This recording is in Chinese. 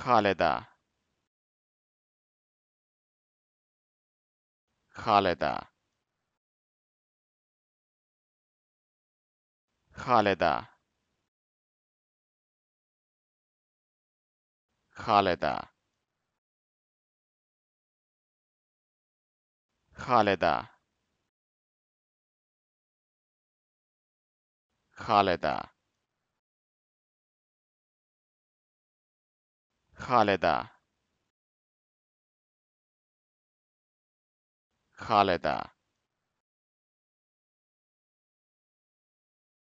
خالدة خالدة خالدة خالدة خالدة خالدة خالده خالده